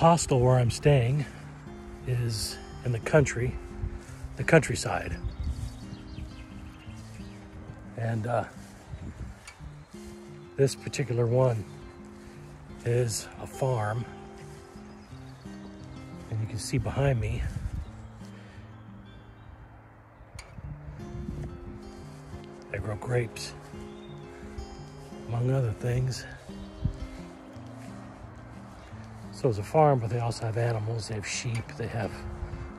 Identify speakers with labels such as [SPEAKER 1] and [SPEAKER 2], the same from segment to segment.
[SPEAKER 1] hostel where I'm staying is in the country, the countryside. And uh, this particular one is a farm. And you can see behind me they grow grapes, among other things. So it's a farm, but they also have animals. They have sheep. They have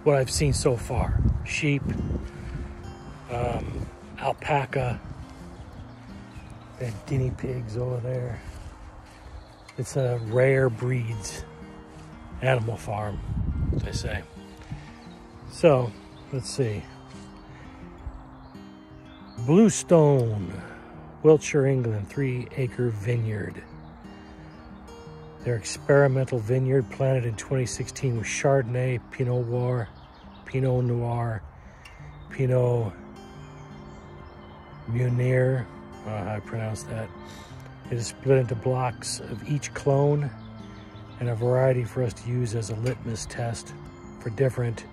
[SPEAKER 1] what I've seen so far sheep, um, alpaca, they have guinea pigs over there. It's a rare breeds animal farm, they say. So, let's see. Bluestone, Wiltshire, England, three acre vineyard. Their experimental vineyard planted in 2016 with Chardonnay, Pinot Noir, Pinot Noir, Pinot don't know uh, how I pronounce that. It is split into blocks of each clone and a variety for us to use as a litmus test for different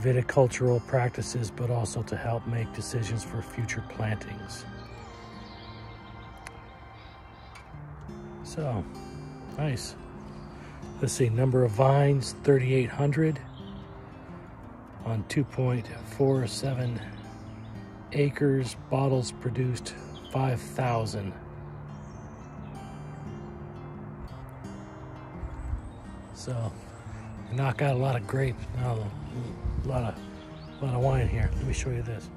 [SPEAKER 1] viticultural practices, but also to help make decisions for future plantings. So, nice. Let's see, number of vines, 3,800 on 2.47 acres. Bottles produced 5,000. So, knock out a lot of grape, now a lot of, a lot of wine here. Let me show you this.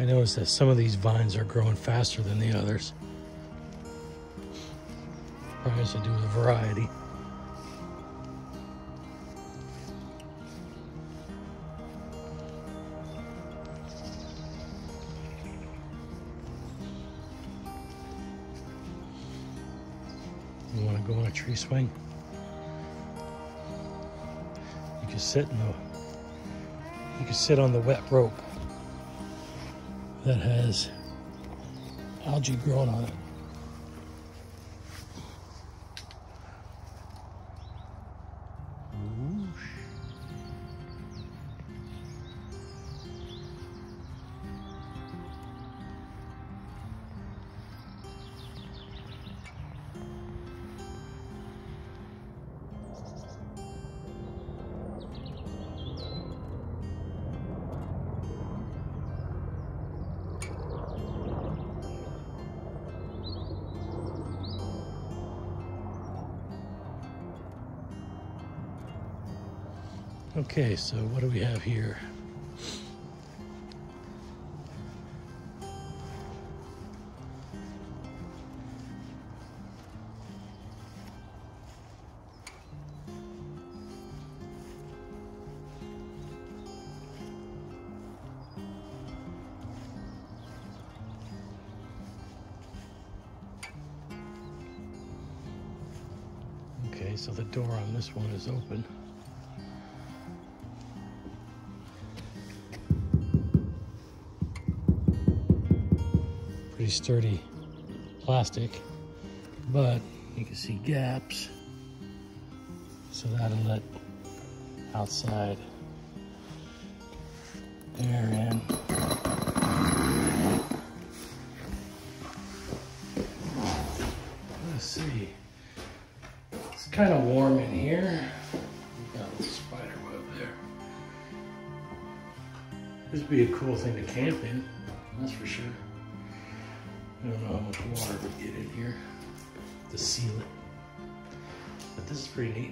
[SPEAKER 1] I noticed that some of these vines are growing faster than the others. Probably has to do with the variety. You want to go on a tree swing? You can sit in the you can sit on the wet rope that has algae growing on it. Okay, so what do we have here? Okay, so the door on this one is open. sturdy plastic, but you can see gaps. So that'll let outside air in. Let's see. It's kind of warm in here. Got a spider web there. This would be a cool thing to camp in, that's for sure. I don't know how much water would get in here to seal it. But this is pretty neat.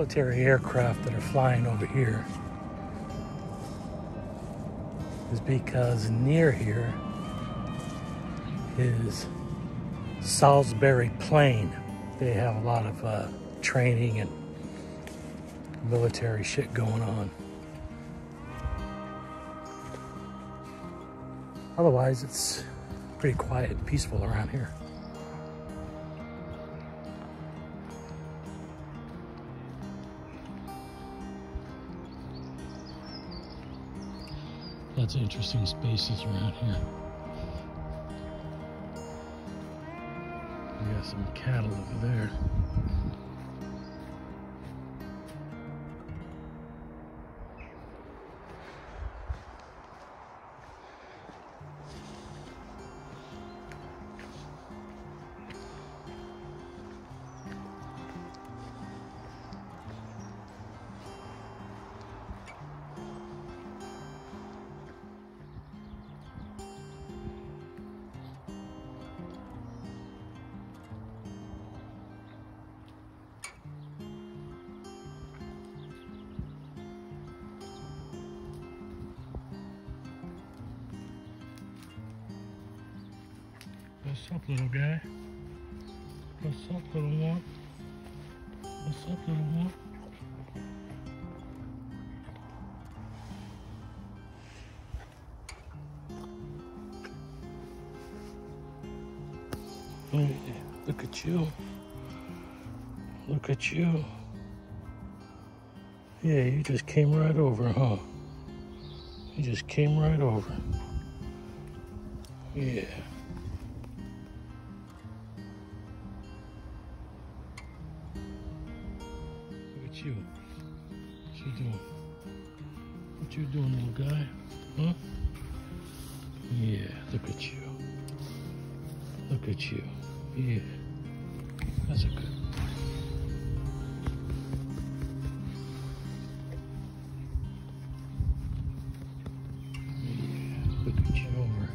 [SPEAKER 1] Military aircraft that are flying over here is because near here is Salisbury Plain. They have a lot of uh, training and military shit going on. Otherwise, it's pretty quiet and peaceful around here. Lots of interesting spaces around here. We got some cattle over there. What's up, little guy? What's up, little one? What's up, little one? Look at you. Look at you. Yeah, you just came right over, huh? You just came right over. Yeah. You. What you doing? What you doing, little guy? Huh? Yeah, look at you. Look at you. Yeah. That's a good. Yeah, look at you over.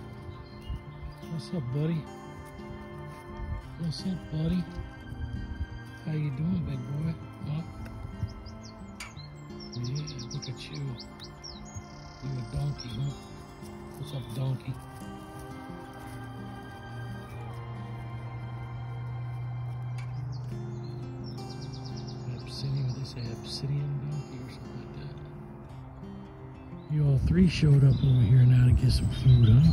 [SPEAKER 1] What's up, buddy? What's up, buddy? How you doing, big boy? You. You a donkey, huh? What's up, donkey? Obsidian, they say, obsidian donkey or something like that. You all three showed up over here now to get some food, huh?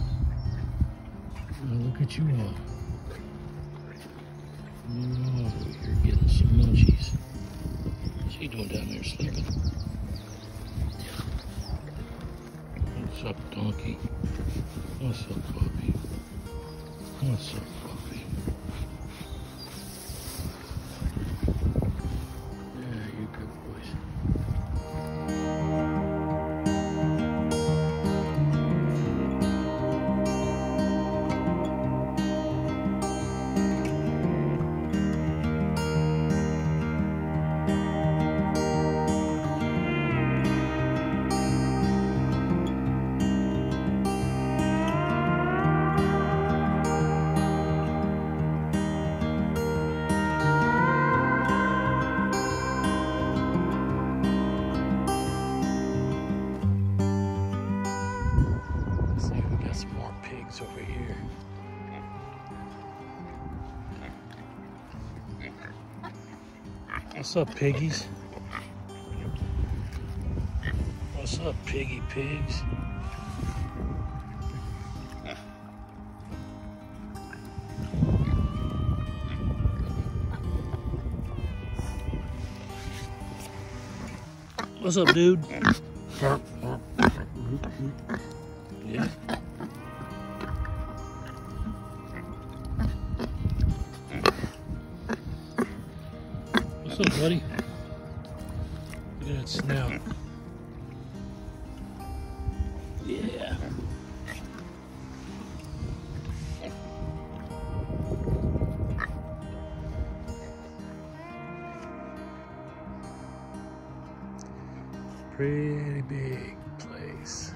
[SPEAKER 1] Well, look at you all. You all over here getting some munchies. What's he doing down there sleeping? What's up, donkey? What's up, puppy? What's up, What's up, piggies? What's up, piggy pigs? What's up, dude? Yeah. Up, buddy? Look at that snout. Yeah. Pretty big place.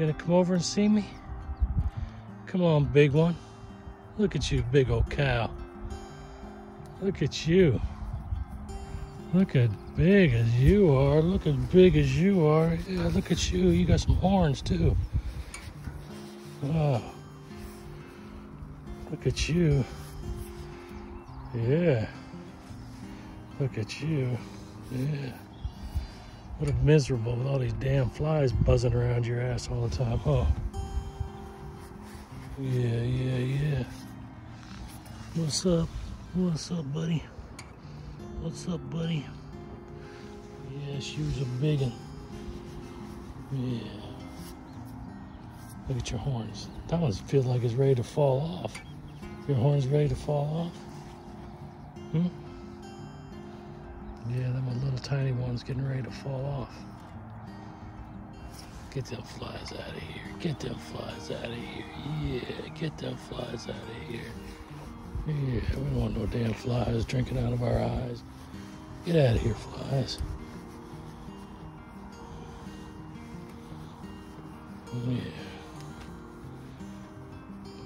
[SPEAKER 1] You gonna come over and see me? Come on, big one. Look at you, big old cow. Look at you. Look at big as you are. Look as big as you are. Yeah, look at you. You got some horns too. Oh. Look at you. Yeah. Look at you. Yeah. What a miserable with all these damn flies buzzing around your ass all the time, huh? Yeah, yeah, yeah. What's up? What's up, buddy? What's up, buddy? Yeah, she was a big one. Yeah. Look at your horns. That one feels like it's ready to fall off. Your horns ready to fall off? Hmm? Yeah, them little tiny ones getting ready to fall off. Get them flies out of here. Get them flies out of here. Yeah, get them flies out of here. Yeah, we don't want no damn flies drinking out of our eyes. Get out of here, flies. Oh, yeah.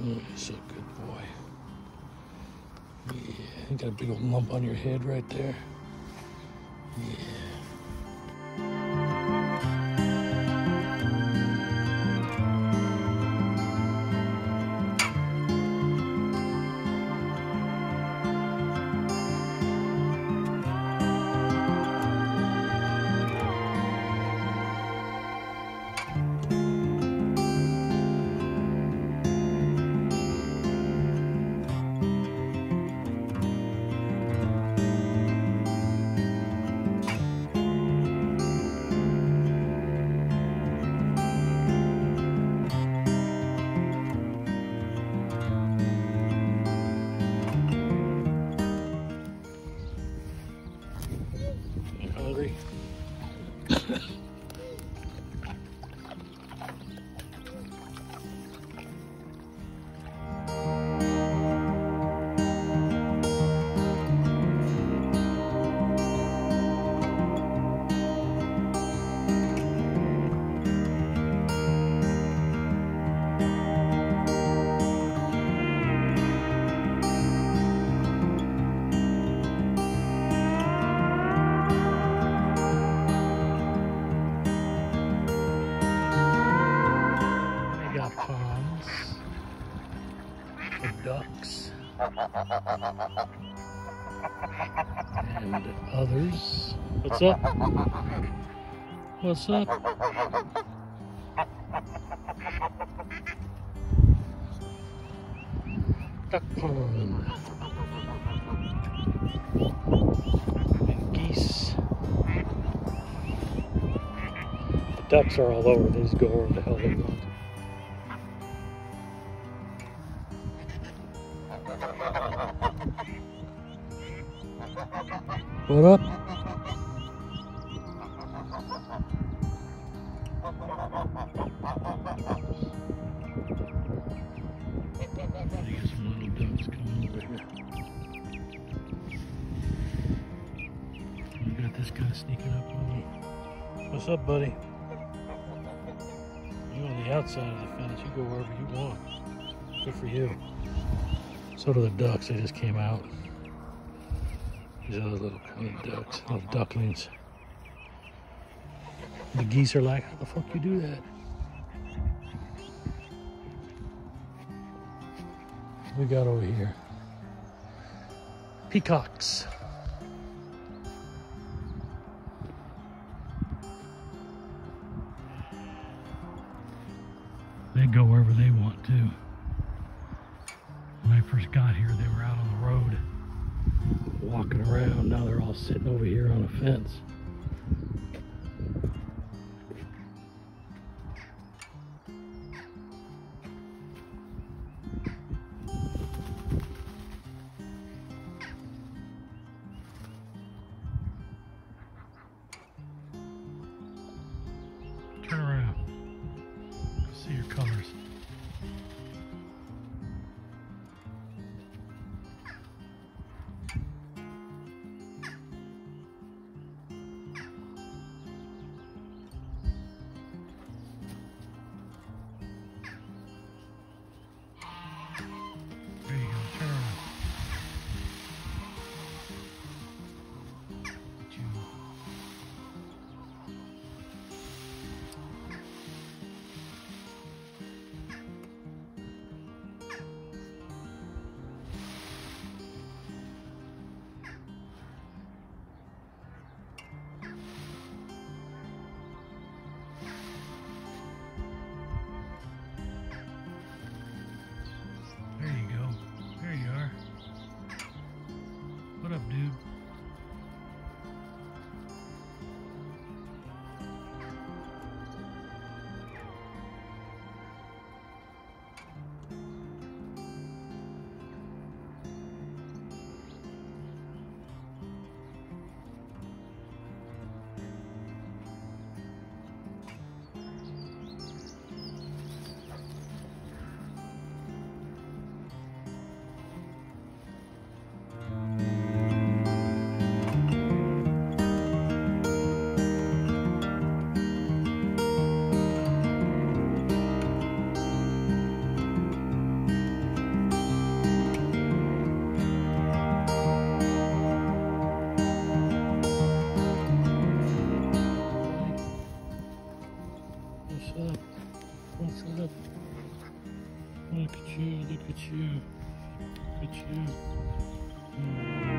[SPEAKER 1] Oh, you're so good boy. Yeah, you got a big old lump on your head right there. Yeah. Hungry? For ducks and others. What's up? What's up? Duck pond. And geese. The ducks are all over. They just go wherever the hell they want. We got this guy sneaking up on me. What's up, buddy? You're on the outside of the fence. You go wherever you want. Good for you. So do the ducks. They just came out. These other little kind ducks, little ducklings. The geese are like, how the fuck you do that? We got over here. Peacocks. They go wherever they want to. When I first got here, they were out on the road walking around. Now they're all sitting over here on a fence. Turn around. See your colors. You, look at you. Mm.